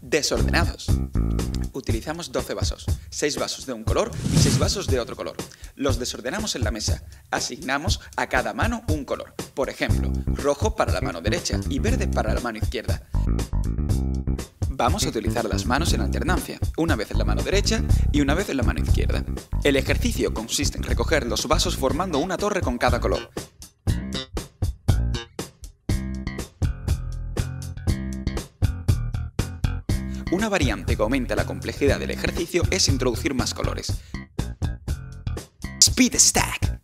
Desordenados. Utilizamos 12 vasos, 6 vasos de un color y 6 vasos de otro color. Los desordenamos en la mesa. Asignamos a cada mano un color. Por ejemplo, rojo para la mano derecha y verde para la mano izquierda. Vamos a utilizar las manos en alternancia, una vez en la mano derecha y una vez en la mano izquierda. El ejercicio consiste en recoger los vasos formando una torre con cada color. Una variante que aumenta la complejidad del ejercicio es introducir más colores. Speed Stack